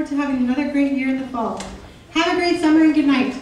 forward to having another great year in the fall. Have a great summer and good night.